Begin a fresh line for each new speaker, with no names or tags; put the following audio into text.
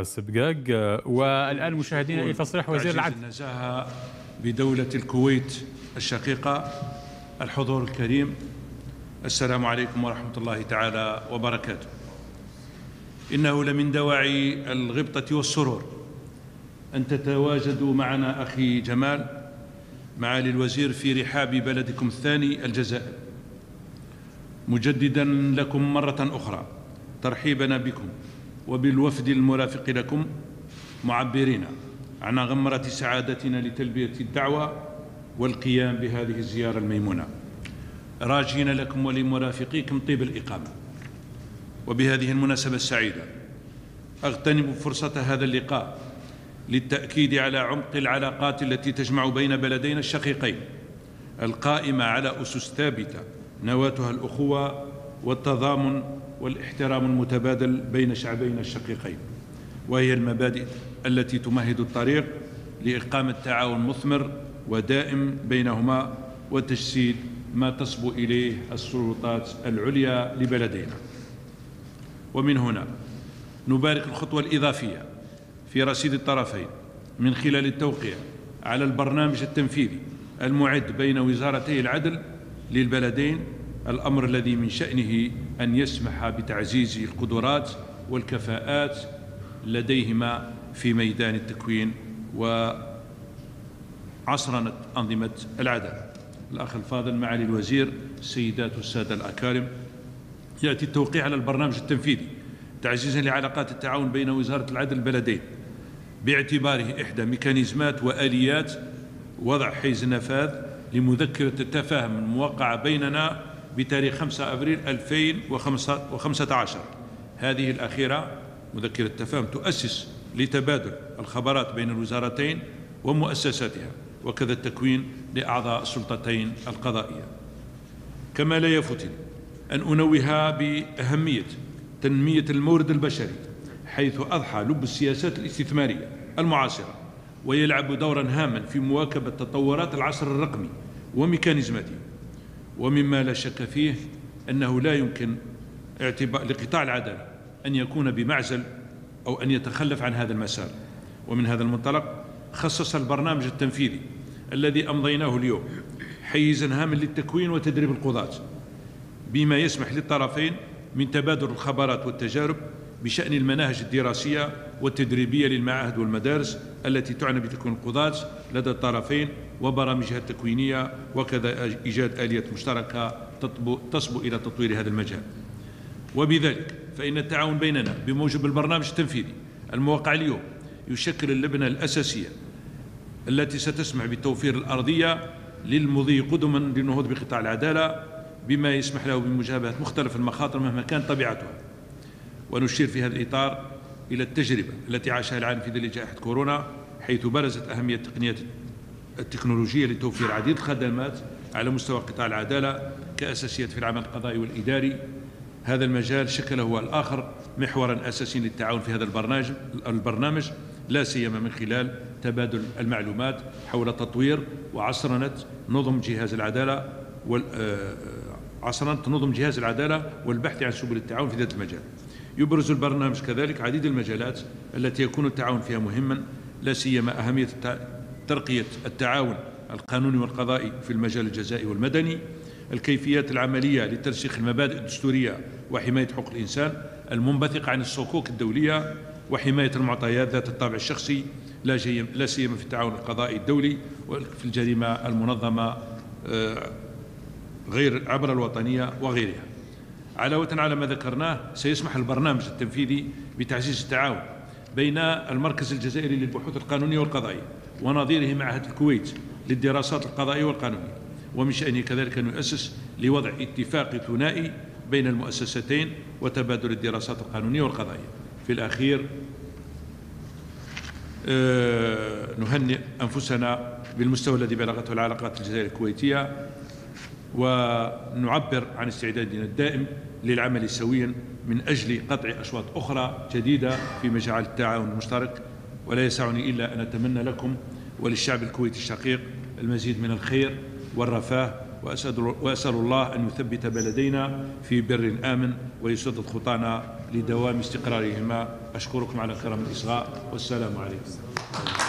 سبقاق والآن مشاهدينا إلى تصريح وزير العدل؟
النزاهة بدولة الكويت الشقيقة الحضور الكريم. السلام عليكم ورحمة الله تعالى وبركاته. إنه لمن دواعي الغبطة والسرور أن تتواجدوا معنا أخي جمال معالي الوزير في رحاب بلدكم الثاني الجزائر. مجددا لكم مرة أخرى ترحيبنا بكم. وبالوفد المرافق لكم معبرين عن غمرة سعادتنا لتلبية الدعوة والقيام بهذه الزيارة الميمونة. راجين لكم ولمرافقيكم طيب الإقامة. وبهذه المناسبة السعيدة أغتنم فرصة هذا اللقاء للتأكيد على عمق العلاقات التي تجمع بين بلدينا الشقيقين القائمة على أسس ثابتة نواتها الأخوة والتضامن والاحترام المتبادل بين شعبينا الشقيقين وهي المبادئ التي تمهد الطريق لإقامة تعاون مثمر ودائم بينهما وتجسيد ما تصبو إليه السلطات العليا لبلدينا. ومن هنا نبارك الخطوة الإضافية في رصيد الطرفين من خلال التوقيع على البرنامج التنفيذي المعد بين وزارتي العدل للبلدين الأمر الذي من شأنه أن يسمح بتعزيز القدرات والكفاءات لديهما في ميدان التكوين وعصرنة أنظمة العدالة. الأخ الفاضل معالي الوزير السيدات والسادة الأكارم يأتي التوقيع على البرنامج التنفيذي تعزيزا لعلاقات التعاون بين وزارة العدل البلدين باعتباره إحدى ميكانيزمات وآليات وضع حيز النفاذ لمذكرة التفاهم الموقعة بيننا بتاريخ 5 أبريل 2015 هذه الأخيرة مذكرة التفاهم تؤسس لتبادل الخبرات بين الوزارتين ومؤسساتها وكذا التكوين لأعضاء السلطتين القضائية. كما لا يفوتني أن أنوه بأهمية تنمية المورد البشري حيث أضحى لب السياسات الاستثمارية المعاصرة ويلعب دورا هاما في مواكبة تطورات العصر الرقمي وميكانيزماته ومما لا شك فيه أنه لا يمكن لقطاع العدالة أن يكون بمعزل أو أن يتخلف عن هذا المسار. ومن هذا المنطلق خصص البرنامج التنفيذي الذي أمضيناه اليوم حيزا هاما للتكوين وتدريب القضاة بما يسمح للطرفين من تبادل الخبرات والتجارب بشأن المناهج الدراسية والتدريبية للمعاهد والمدارس التي تعنى بتكوين القضاة لدى الطرفين وبرامجها التكوينية وكذا إيجاد آلية مشتركة تصبو إلى تطوير هذا المجال. وبذلك فإن التعاون بيننا بموجب البرنامج التنفيذي الموقع اليوم يشكل اللبنة الأساسية التي ستسمح بتوفير الأرضية للمضي قدما للنهوض بقطاع العدالة بما يسمح له بمجابهة مختلف المخاطر مهما كانت طبيعتها. ونشير في هذا الإطار إلى التجربة التي عاشها العالم في ظل جائحة كورونا حيث برزت أهمية التقنيات التكنولوجية لتوفير عديد الخدمات على مستوى قطاع العدالة كأساسيات في العمل القضائي والإداري. هذا المجال شكل هو الآخر محورا أساسيا للتعاون في هذا البرنامج البرنامج لا سيما من خلال تبادل المعلومات حول تطوير وعصرنة نظم جهاز العدالة عصرنة نظم جهاز العدالة والبحث عن سبل التعاون في ذات المجال. يبرز البرنامج كذلك عديد المجالات التي يكون التعاون فيها مهما لا سيما أهمية ترقية التعاون القانوني والقضائي في المجال الجزائي والمدني الكيفيات العملية لترسيخ المبادئ الدستورية وحماية حقوق الإنسان المنبثقة عن الصكوك الدولية وحماية المعطيات ذات الطابع الشخصي لا سيما في التعاون القضائي الدولي وفي الجريمة المنظمة آه، غير عبر الوطنية وغيرها. علاوة على ما ذكرناه سيسمح البرنامج التنفيذي بتعزيز التعاون بين المركز الجزائري للبحوث القانونية والقضائية ونظيره معهد الكويت للدراسات القضائية والقانونية. ومن شأنه كذلك أن يؤسس لوضع اتفاق ثنائي بين المؤسستين وتبادل الدراسات القانونية والقضائية. في الأخير آه، نهنئ أنفسنا بالمستوى الذي بلغته العلاقات الجزائرية الكويتية ونعبر عن استعدادنا الدائم للعمل سويا من أجل قطع أشواط أخرى جديدة في مجال التعاون المشترك. ولا يسعني إلا أن أتمنى لكم وللشعب الكويتي الشقيق المزيد من الخير والرفاه وأسأل الله أن يثبت بلدينا في بر آمن ويسدد خطانا لدوام استقرارهما. أشكركم على كرم الإصغاء. والسلام عليكم.